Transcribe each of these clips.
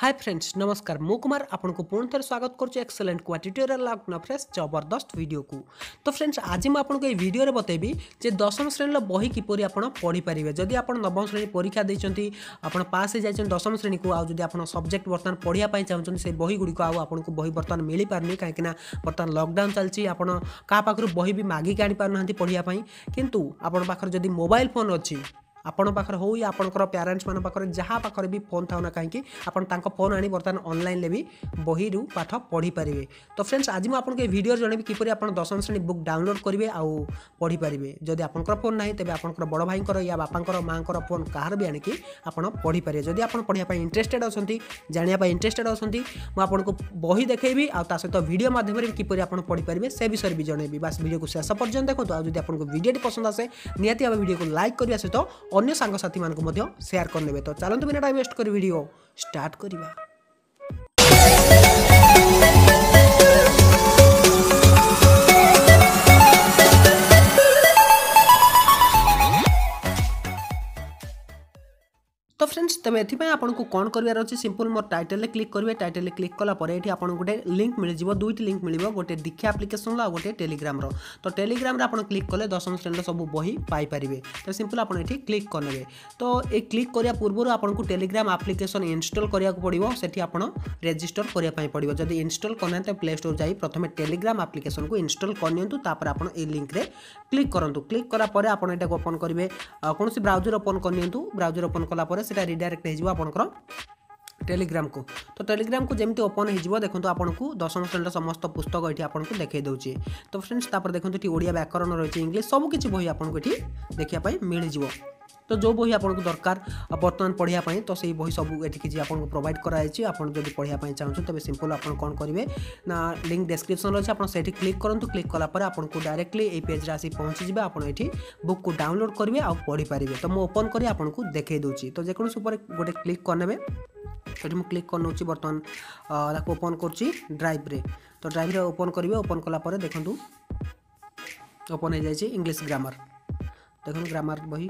hi friends नमस्कार मु कुमार आपको पुणी थे स्वागत करुच्छे एक्सेलेंट क्वांटिटोरियल आउटना फ्रेश जबरदस्त भिडियो को तो फ्रेंड्स आज मुझे ये भिडियो बतेबी जे दशम श्रेणी बही किपर आप पढ़ीपारे जदि आप नवम श्रेणी परीक्षा देते आप पास हो जाए दशम श्रेणी को आदि आप सब्जेक्ट बर्तमान पढ़ापी चाहते से बही गुड़िक आपको बही बर्तमान मिल पारनी कहीं बर्तमान लकडाउन चलती आप क्या पाखु बही भी मागिक आनीपार ना पढ़ापी कितु आपण पाखे जदि मोबाइल फोन अच्छी ଆପଣଙ୍କ ପାଖରେ ହଉ ୟା ଆପଣଙ୍କର ପ୍ୟାରେଣ୍ଟସ୍ମାନଙ୍କ ପାଖରେ ଯାହା ପାଖରେ ବି ଫୋନ୍ ଥାଉନା କାହିଁକି ଆପଣ ତାଙ୍କ ଫୋନ୍ ଆଣି ବର୍ତ୍ତମାନ ଅନଲାଇନ୍ରେ ବି ବହିରୁ ପାଠ ପଢ଼ିପାରିବେ ତ ଫ୍ରେଣ୍ଡସ୍ ଆଜି ମୁଁ ଆପଣଙ୍କୁ ଏ ଭିଡ଼ିଓରେ ଜଣେଇବି କିପରି ଆପଣ ଦଶମ ଶ୍ରେଣୀ ବୁକ୍ ଡାଉନଲୋଡ଼୍ କରିବେ ଆଉ ପଢ଼ିପାରିବେ ଯଦି ଆପଣଙ୍କର ଫୋନ୍ ନାହିଁ ତେବେ ଆପଣଙ୍କର ବଡ଼ ଭାଇଙ୍କର ୟା ବାପାଙ୍କର ମାଆଙ୍କର ଫୋନ୍ କାହାର ବି ଆଣିକି ଆପଣ ପଢ଼ିପାରିବେ ଯଦି ଆପଣ ପଢ଼ିବା ପାଇଁ ଇଣ୍ଟରେଷ୍ଟେଡ୍ ଅଛନ୍ତି ଜାଣିବା ପାଇଁ ଇଣ୍ଟରେଷ୍ଟେଡ୍ ଅଛନ୍ତି ମୁଁ ଆପଣଙ୍କୁ ବହି ଦେଖେଇବି ଆଉ ତା ସହିତ ଭିଡ଼ିଓ ମାଧ୍ୟମରେ କିପରି ଆପଣ ପଢ଼ିପାରିବେ ସେ ବିଷୟରେ ବି ଜଣେଇବି ବାସ୍ ଭିଡ଼ିଓକୁ ଶେଷ ପର୍ଯ୍ୟନ୍ତ ଦେଖନ୍ତୁ ଆଉ ଯଦି ଆପଣଙ୍କୁ ଭିଡ଼ିଓଟି ପସନ୍ଦ ଆସେ ନିହାତି ଭାବେ ଭିଡ଼ିଓକୁ ଲାଇକ୍ କରିବା ସହିତ अगर सांगसाथी सेयार करेंगे तो चलते बिना वेस्ट कर भिड स्टार्ट करवा ফ্রেন্ডস তবে এপাই আপনার কম করবার অনেক সিম্পল মো টাইটেলে ক্লিক করবে টাইটেলে ক্লিক কলাপরে এটি আপনার গোটে লিঙ্ক মিলিযোগ দুইটি লিঙ্ক মিলব গোটে দীক্ষা আপ্লিকেসন আর গোটে টেলিগ্রামর তো টেলিগ্রামে আপনার ক্লিক কলে দশম শ্রেণীর সব বহি পাইপারে তো সিম্পল আপনার এটি ক্লিক করবে তো এই ক্লিক করা পূর্ব আপনার টেলিগ্রাম আপ্লিকেসন ইনস্টল করা পড়ব সেটি আপনার রেজিষ্টর করা পড়ব যদি ইনস্টল করে তো প্লে স্টোর যাই প্রথমে টেলিগ্রাম আপ্লিকেসন ইনস্টল করে নিউ তাপরে আপনার এই লিঙ্করে ক্লিক করতু ক্লিক কলাপরে আপনার এটা ওপন করবে কোণী ব্রাউজর ওপন করে নিউ ব্রাউজর ওপন কলাপরে সেটা রিডাইরেক্ট হয়ে আপনার টেলিগ্রামକୁ ତ ଟେଲିଗ୍ରାମକୁ ଯେମିତି ଓପନ୍ ହେଇଯିବ ଦେଖନ୍ତୁ ଆପଣଙ୍କୁ ଦଶମ ଶ୍ରେଣୀର ସମସ୍ତ ପୁସ୍ତକ ଏଠି ଆପଣଙ୍କୁ ଦେଖାଇ ଦେଉଛି ତ ଫ୍ରେଣ୍ଡସ୍ ତାପରେ ଦେଖନ୍ତୁ ଏଠି ଓଡ଼ିଆ ବ୍ୟାକରଣ ରହିଛି ଇଂଲିଶ ସବୁ କିଛି ବହି ଆପଣଙ୍କୁ ଏଠି ଦେଖିବା ପାଇଁ ମିଳିଯିବ ତ ଯେଉଁ ବହି ଆପଣଙ୍କୁ ଦରକାର ବର୍ତ୍ତମାନ ପଢ଼ିବା ପାଇଁ ତ ସେଇ ବହି ସବୁ ଏଠି କିଛି ଆପଣଙ୍କୁ ପ୍ରୋଭାଇଡ଼ କରାଯାଇଛି ଆପଣ ଯଦି ପଢ଼ିବା ପାଇଁ ଚାହୁଁଛନ୍ତି ତେବେ ସିମ୍ପଲ୍ ଆପଣ କ'ଣ କରିବେ ନା ଲିଙ୍କ୍ ଡେସ୍କ୍ରିପ୍ସନ୍ ଅଛି ଆପଣ ସେଇଠି କ୍ଲିକ୍ କରନ୍ତୁ କ୍ଲିକ୍ କଲା ପରେ ଆପଣଙ୍କୁ ଡାଇରେକ୍ଟଲି ଏଇ ପେଜ୍ରେ ଆସି ପହଞ୍ଚିଯିବେ ଆପଣ ଏଠି ବୁକ୍କୁ ଡାଉନଲୋଡ଼୍ କରିବେ ଆଉ ପଢ଼ିପାରିବେ ତ ମୁଁ ଓପନ୍ କରି ଆପଣଙ୍କୁ ଦେଖାଇ ଦେଉଛି ତ ଯେକୌଣସି ଉପରେ ଗୋଟେ କ୍ଲିକ୍ କରିନେବେ ସେଠି ମୁଁ କ୍ଲିକ୍ କରିନେଉଛି ବର୍ତ୍ତମାନ ତାକୁ ଓପନ୍ କରୁଛି ଡ୍ରାଇଭ୍ରେ ତ ଡ୍ରାଇଭ୍ରେ ଓପନ୍ କରିବେ ଓପନ୍ କଲା ପରେ ଦେଖନ୍ତୁ ଓପନ୍ ହୋଇଯାଇଛି ଇଂଲିଶ ଗ୍ରାମାର ଦେଖନ୍ତୁ ଗ୍ରାମାର ବହି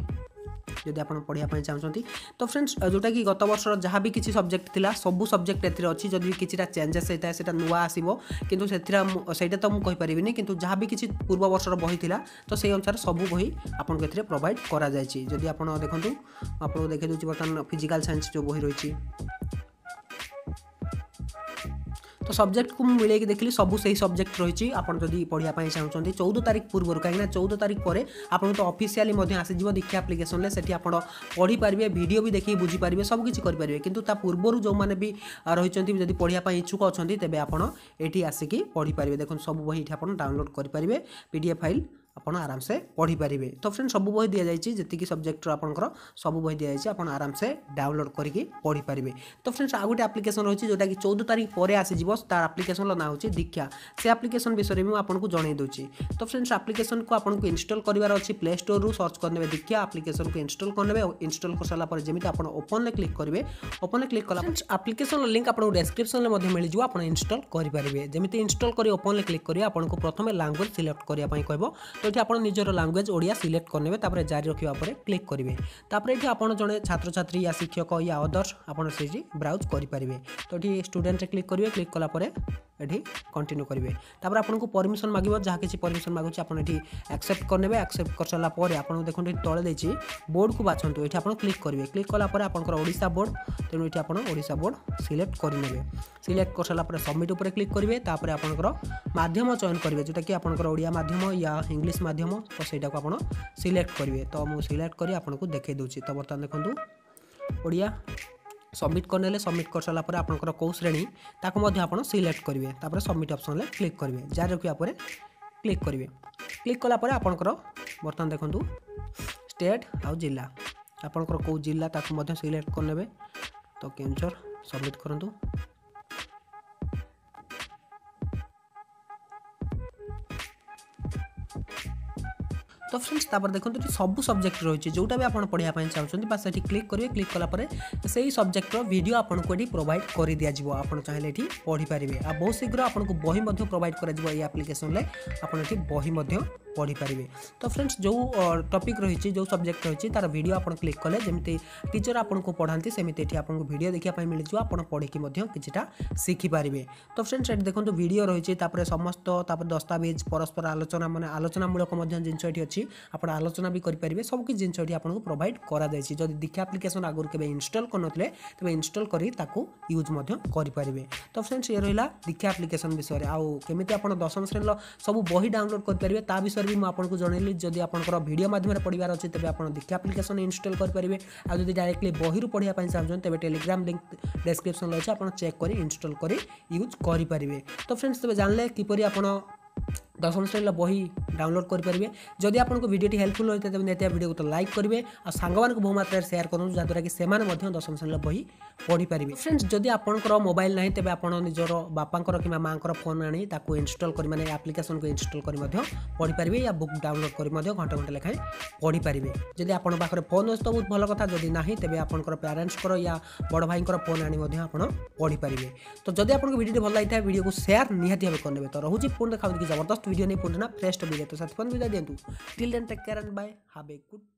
ଯଦି ଆପଣ ପଢ଼ିବା ପାଇଁ ଚାହୁଁଛନ୍ତି ତ ଫ୍ରେଣ୍ଡସ୍ ଯେଉଁଟାକି ଗତ ବର୍ଷର ଯାହା ବି କିଛି ସବଜେକ୍ଟ ଥିଲା ସବୁ ସବଜେକ୍ଟ ଏଥିରେ ଅଛି ଯଦି ବି କିଛିଟା ଚେଞ୍ଜେସ୍ ହେଇଥାଏ ସେଇଟା ନୂଆ ଆସିବ କିନ୍ତୁ ସେଥିରେ ସେଇଟା ତ ମୁଁ କହିପାରିବିନି କିନ୍ତୁ ଯାହା ବି କିଛି ପୂର୍ବ ବର୍ଷର ବହି ଥିଲା ତ ସେଇ ଅନୁସାରେ ସବୁ ବହି ଆପଣଙ୍କୁ ଏଥିରେ ପ୍ରୋଭାଇଡ଼ କରାଯାଇଛି ଯଦି ଆପଣ ଦେଖନ୍ତୁ ଆପଣଙ୍କୁ ଦେଖାଇ ଦେଉଛି ବର୍ତ୍ତମାନ ଫିଜିକାଲ୍ ସାଇନ୍ସ ଯେଉଁ ବହି ରହିଛି ତ ସବଜେକ୍ଟକୁ ମୁଁ ମିଳେଇକି ଦେଖିଲି ସବୁ ସେହି ସବଜେକ୍ଟ ରହିଛି ଆପଣ ଯଦି ପଢ଼ିବା ପାଇଁ ଚାହୁଁଛନ୍ତି ଚଉଦ ତାରିଖ ପୂର୍ବରୁ କାହିଁକିନା ଚଉଦ ତାରିଖ ପରେ ଆପଣ ତ ଅଫିସିଆଲି ମଧ୍ୟ ଆସିଯିବ ଦୀକ୍ଷା ଆପ୍ଲିକେସନରେ ସେଠି ଆପଣ ପଢ଼ିପାରିବେ ଭିଡ଼ିଓ ବି ଦେଖିକି ବୁଝିପାରିବେ ସବୁ କିଛି କରିପାରିବେ କିନ୍ତୁ ତା ପୂର୍ବରୁ ଯେଉଁମାନେ ବି ରହିଛନ୍ତି ଯଦି ପଢ଼ିବା ପାଇଁ ଇଚ୍ଛୁକ ଅଛନ୍ତି ତେବେ ଆପଣ ଏଠି ଆସିକି ପଢ଼ିପାରିବେ ଦେଖନ୍ତୁ ସବୁ ବହି ଏଠି ଆପଣ ଡାଉନଲୋଡ଼ କରିପାରିବେ ପି ଡି ଏଫ୍ ଫାଇଲ୍ ଆପଣ ଆରାମସେ ପଢ଼ିପାରିବେ ତ ଫ୍ରେଣ୍ଡ ସବୁ ବହି ଦିଆଯାଇଛି ଯେତିକି ସବଜେକ୍ଟର ଆପଣଙ୍କର ସବୁ ବହି ଦିଆଯାଇଛି ଆପଣ ଆରାମସେ ଡାଉନଲୋଡ଼ କରିକି ପଢ଼ିପାରିବେ ତ ଫ୍ରେଣ୍ଡ ଆଉ ଗୋଟେ ଆପ୍ଲିକେସନ୍ ରହିଛି ଯେଉଁଟାକି ଚଉଦ ତାରିଖ ପରେ ଆସିଯିବ ତାର ଆପ୍ଲିକେସନ୍ର ନାଁ ହେଉଛି ଦୀକ୍ଷା ସେ ଆପ୍ଲିକେସନ୍ ବିଷୟରେ ମୁଁ ଆପଣଙ୍କୁ ଜଣାଇ ଦେଉଛି ତ ଫ୍ରେଣ୍ଡସ୍ ଆପ୍ଲିକେସନ୍କୁ ଆପଣଙ୍କୁ ଇନଷ୍ଟଲ୍ କରିବାର ଅଛି ପ୍ଲେ ଷ୍ଟୋରରୁ ସର୍ଚ୍ଚ କରିନେବେ ଦୀକ୍ଷା ଆପ୍ଲିକେସନ୍କୁ ଇନଷ୍ଟଲ୍ କରିନେବେ ଆଉ ଇନଷ୍ଟଲ୍ କରିସାରିଲା ପରେ ଯେମିତି ଆପଣ ଓପନ୍ରେ କ୍ଲିକ୍ କରିବେ ଓପନ୍ରେ କ୍ଲିକ୍ କଲା ଫ୍ରେଣ୍ଡସ୍ ଆପ୍ଲିକେସନ୍ର ଲିଙ୍କ୍ ଆପଣଙ୍କୁ ଡେସ୍କ୍ରିପ୍ସନ୍ରେ ମଧ୍ୟ ମିଳିଯିବ ଆପଣ ଇନଷ୍ଟଲ୍ କରିପାରିବେ ଯେମିତି ଇନଷ୍ଟଲ୍ କରି ଓପନ୍ରେ କ୍ଲିକ୍ କରିବେ ଆପଣଙ୍କୁ ପ୍ରଥମେ ଲାଙ୍ଗୁଏଜ୍ ସିଲେକ୍ଟ କରିବା ପାଇଁ କହିବ ତ ଏଠି ଆପଣ ନିଜର ଲାଙ୍ଗୁଏଜ୍ ଓଡ଼ିଆ ସିଲେକ୍ଟ କରିନେବେ ତାପରେ ଜାରି ରଖିବା ପରେ କ୍ଲିକ୍ କରିବେ ତାପରେ ଏଠି ଆପଣ ଜଣେ ଛାତ୍ରଛାତ୍ରୀ ୟା ଶିକ୍ଷକ ୟା ଅଦର୍ସ ଆପଣ ସେଇଠି ବ୍ରାଉଜ୍ କରିପାରିବେ ତ ଏଠି ଷ୍ଟୁଡେଣ୍ଟରେ କ୍ଲିକ୍ କରିବେ କ୍ଲିକ୍ କଲା ପରେ এটি কন্টিনিউ করবে তাপরে আপনার পরমিশন মাগব যা কিছু পরমিশন মাগুছে আপনার এটি আকসেপ্ট করে আকসেপ্ট করে সারা পরে আপনার দেখুন এটি তলে দিয়েছি বোর্ডকু বাছতু এটি আপনার ক্লিক করবে ক্লিক কলা পরে আপনার ওড়শা বোর্ড তেমন এটি আপনার ওড়শা বোর্ড সিলেক্ট করে নেবে সিলেক্ট করে সারা পরে সবমিট উপরে ক্লিক করবে তাপরে আপনার মাধ্যম চয়ন করবে যেটা কি আপনার ওড়িয়া মাধ্যম ইয়া ইংলিশ মাধ্যম তো সেইটা আপনার সিলেক্ট করবে তো মু সিলেক্ট করে আপনার দেখাই দেছি তো বর্তমানে দেখুন ওড়িয়া सबमिट करने सबमिट कर सारापर आपर कौ श्रेणी ताकू आप सिलेक्ट करेंगे तापर सबमिट अप्सन में क्लिक करेंगे जारी रखा क्लिक करेंगे क्लिक कलापर आपंकर बर्तमान देखूँ स्टेट आउ जिला आपंकर कौ जिला सिलेक्ट करने तो केन्दर सबमिट करूँ तो फ्रेंड्स देखो देखते सब सब्जेक्ट रही है जोटा भी आप पढ़ापाई चाहते से क्लिक करेंगे क्लिक कलापर से ही सब्जेक्टर भिड आपको ये प्रोवैड कर दिज्व आपड़ चाहिए ये पढ़ी पारे आ बहुत शीघ्र आपको बही प्रोवाइड कर आप्लिकेसन आपड़ बही पढ़ी पारे तो फ्रेंड्स जो टपिक रही है जो सब्जेक्ट रही है तार भिड आप क्लिक कले जमी टीचर आपको पढ़ाती सेमती ये आपको भिड देखापे मिलजो आप पढ़ी कि शिखिपारे तो फ्रेंड्स देखो भिड रही है समस्त दस्तावेज परस्पर आलोचना मैंने आलोचनामूलक जिनस ଅଛି ଆପଣ ଆଲୋଚନା ବି କରିପାରିବେ ସବୁକିଛି ଜିନିଷ ଏଠି ଆପଣଙ୍କୁ ପ୍ରୋଭାଇଡ଼ କରାଯାଇଛି ଯଦି ଦୀକ୍ଷା ଆପ୍ଲିକେସନ୍ ଆଗରୁ କେବେ ଇନଷ୍ଟଲ୍ କରିନଥିଲେ ତେବେ ଇନଷ୍ଟଲ୍ କରି ତାକୁ ୟୁଜ୍ ମଧ୍ୟ କରିପାରିବେ ତ ଫ୍ରେଣ୍ଡସ୍ ଇଏ ରହିଲା ଦୀକ୍ଷା ଆପ୍ଲିକେସନ୍ ବିଷୟରେ ଆଉ କେମିତି ଆପଣ ଦଶମ ଶ୍ରେଣୀର ସବୁ ବହି ଡାଉନଲୋଡ଼ କରିପାରିବେ ତା ବିଷୟରେ ବି ମୁଁ ଆପଣଙ୍କୁ ଜଣେଇଲି ଯଦି ଆପଣଙ୍କର ଭିଡ଼ିଓ ମାଧ୍ୟମରେ ପଢ଼ିବାର ଅଛି ତେବେ ଆପଣ ଦୀକ୍ଷା ଆପ୍ଲିକେସନ୍ ଇନଷ୍ଟଲ୍ କରିପାରିବେ ଆଉ ଯଦି ଡାଇରେକ୍ଟଲି ବହିରୁ ପଢ଼ିବା ପାଇଁ ଚାହୁଁଛନ୍ତି ତେବେ ଟେଲିଗ୍ରାମ ଲିଙ୍କ୍ ଡେସ୍କ୍ରିପସନ୍ରେ ଅଛି ଆପଣ ଚେକ୍ କରି ଇନଷ୍ଟଲ୍ କରି ୟୁଜ୍ କରିପାରିବେ ତ ଫ୍ରେଣ୍ଡସ୍ ତେବେ ଜାଣିଲେ କିପରି ଆପଣ দশম শ্রেণীর বহি ডাউনলোড করে যদি আপনার ভিডিওটি হেল্পফুল হয়ে তেমনি এই ভিডিওকে লাইক করবে আর সাংগ মানুষ বহুমাত্রায় সেয়ার করুন যাদ্বারা কি সে দশম শ্রেণীর বহি পড়িপারে ফ্রেন্ডস যদি আপনার মোবাইল না তবে আপনার নিজের বাপাঙ্কর কিংবা মাঙ্কর ফোন আনি তাকে ইনস্টল করে মানে আপ্লিকেসন ইনস্টল করে পড়িপারে ইয়া বুক ডাউনলোড করে ঘণ্টা ঘণ্টা লেখায় পড়িপারে যদি আপনার পাখে ফোন অছে তো বহুত ভাল কথা যদি না তবে আপনার প্যারেন্টসর ইয়া বড় ভাইঙ্কর ফোন আনি আপনার পড়িপারে তো যদি আপনার ভিডিওটি ভাল লাগে ভিডিওকে সেয়ার নিহতি ভাবে করবে তো রয়েছে পুরো দেখা জবরদস্ত वीडियो नहीं ना फ्रेस्ट हो गया तो सात पण तुझ्या देन तू till then take care and bye हा ए गुड